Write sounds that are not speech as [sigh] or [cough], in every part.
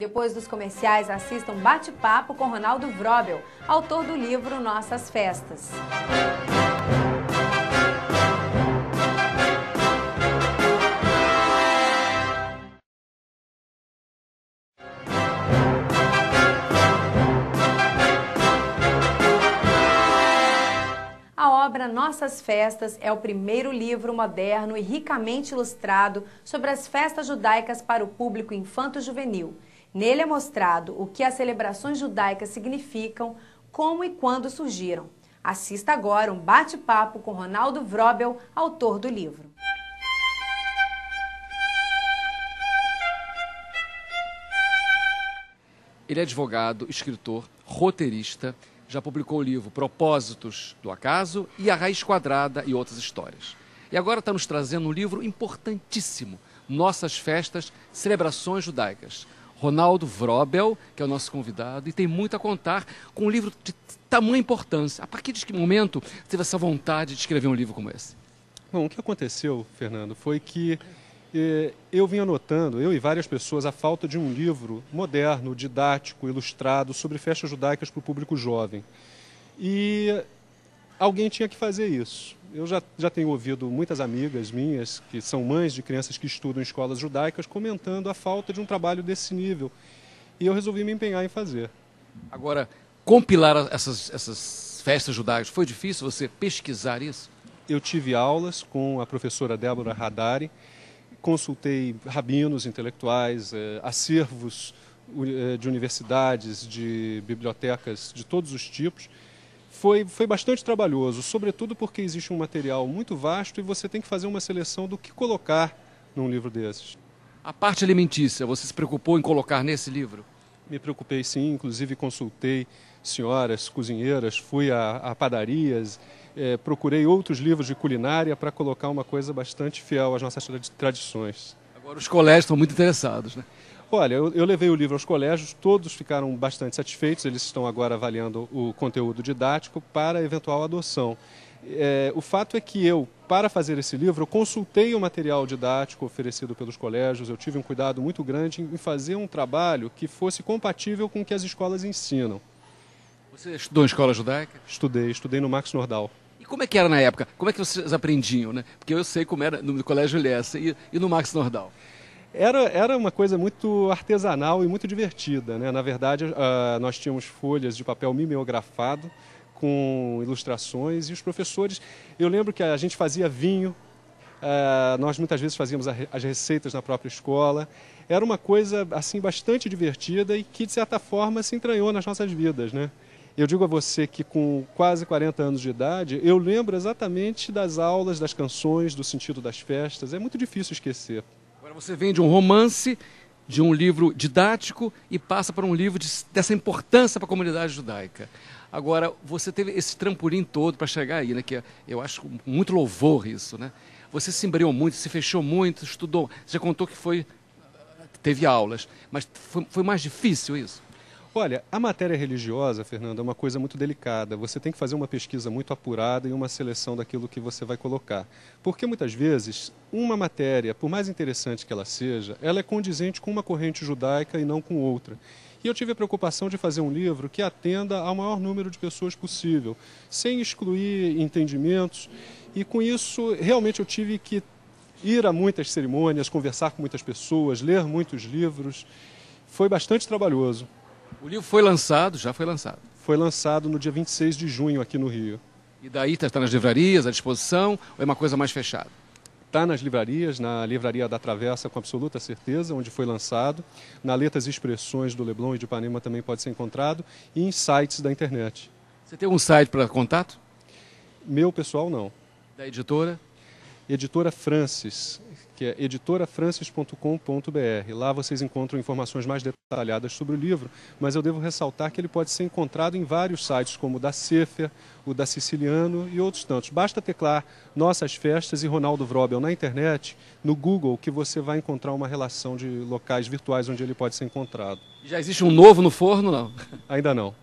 Depois dos comerciais, assistam Bate-Papo com Ronaldo Vrobel, autor do livro Nossas Festas. A obra Nossas Festas é o primeiro livro moderno e ricamente ilustrado sobre as festas judaicas para o público infanto-juvenil. Nele é mostrado o que as celebrações judaicas significam, como e quando surgiram. Assista agora um bate-papo com Ronaldo Vrobel, autor do livro. Ele é advogado, escritor, roteirista, já publicou o livro Propósitos do Acaso e A Raiz Quadrada e outras histórias. E agora está nos trazendo um livro importantíssimo, Nossas Festas, Celebrações Judaicas. Ronaldo Vrobel, que é o nosso convidado, e tem muito a contar com um livro de tamanha importância. A partir de que momento teve essa vontade de escrever um livro como esse? Bom, o que aconteceu, Fernando, foi que eh, eu vinha notando, eu e várias pessoas, a falta de um livro moderno, didático, ilustrado sobre festas judaicas para o público jovem. E alguém tinha que fazer isso. Eu já, já tenho ouvido muitas amigas minhas, que são mães de crianças que estudam em escolas judaicas, comentando a falta de um trabalho desse nível. E eu resolvi me empenhar em fazer. Agora, compilar essas, essas festas judaicas, foi difícil você pesquisar isso? Eu tive aulas com a professora Débora Radari, consultei rabinos intelectuais, eh, acervos eh, de universidades, de bibliotecas de todos os tipos foi, foi bastante trabalhoso, sobretudo porque existe um material muito vasto e você tem que fazer uma seleção do que colocar num livro desses. A parte alimentícia, você se preocupou em colocar nesse livro? Me preocupei sim, inclusive consultei senhoras cozinheiras, fui a, a padarias, é, procurei outros livros de culinária para colocar uma coisa bastante fiel às nossas tradições. Agora os colégios estão muito interessados, né? Olha, eu, eu, levei o livro aos colégios, todos ficaram bastante satisfeitos, eles estão agora avaliando o conteúdo didático para eventual adoção. É, o fato é que eu, para fazer esse livro, consultei o material didático oferecido pelos colégios, eu tive um cuidado muito grande em fazer um trabalho que fosse compatível com o que as escolas ensinam. Você estudou em escola judaica? Estudei, estudei no Max Nordal. E como é que era na época? Como é que vocês aprendiam, né? Porque eu sei como era no Colégio Lessa e, e no Max Nordal. Era, era uma coisa muito artesanal e muito divertida. Né? Na verdade, uh, nós tínhamos folhas de papel mimeografado com ilustrações e os professores. Eu lembro que a gente fazia vinho, uh, nós muitas vezes fazíamos as receitas na própria escola. Era uma coisa assim bastante divertida e que, de certa forma, se entranhou nas nossas vidas. Né? Eu digo a você que com quase 40 anos de idade, eu lembro exatamente das aulas, das canções, do sentido das festas. É muito difícil esquecer. Você vem de um romance, de um livro didático e passa para um livro de, dessa importância para a comunidade judaica. Agora, você teve esse trampolim todo para chegar aí, né? Que eu acho muito louvor isso, né? Você se embreou muito, se fechou muito, estudou. Você já contou que foi teve aulas, mas foi, foi mais difícil isso? Olha, a matéria religiosa, Fernando, é uma coisa muito delicada. Você tem que fazer uma pesquisa muito apurada e uma seleção daquilo que você vai colocar. Porque muitas vezes, uma matéria, por mais interessante que ela seja, ela é condizente com uma corrente judaica e não com outra. E eu tive a preocupação de fazer um livro que atenda ao maior número de pessoas possível, sem excluir entendimentos. E com isso, realmente eu tive que ir a muitas cerimônias, conversar com muitas pessoas, ler muitos livros. Foi bastante trabalhoso. O livro foi lançado, já foi lançado. Foi lançado no dia 26 de junho aqui no Rio. E daí está tá nas livrarias, à disposição, ou é uma coisa mais fechada? Está nas livrarias, na Livraria da Travessa com absoluta certeza, onde foi lançado. Na Letras e Expressões do Leblon e de Ipanema também pode ser encontrado. E em sites da internet. Você tem um site para contato? Meu pessoal não. Da editora? Editora Francis que é editorafrancis.com.br. Lá vocês encontram informações mais detalhadas sobre o livro, mas eu devo ressaltar que ele pode ser encontrado em vários sites, como o da Cefer, o da Siciliano e outros tantos. Basta teclar Nossas Festas e Ronaldo Vrobel na internet, no Google, que você vai encontrar uma relação de locais virtuais onde ele pode ser encontrado. Já existe um novo no forno, não? [laughs] Ainda não.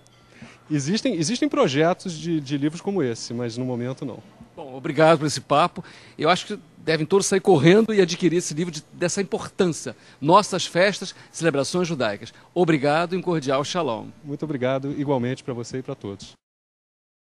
Existem, existem projetos de, de livros como esse, mas no momento não. Bom, obrigado por esse papo. Eu acho que devem todos sair correndo e adquirir esse livro de, dessa importância. Nossas festas, celebrações judaicas. Obrigado e um cordial shalom. Muito obrigado, igualmente para você e para todos.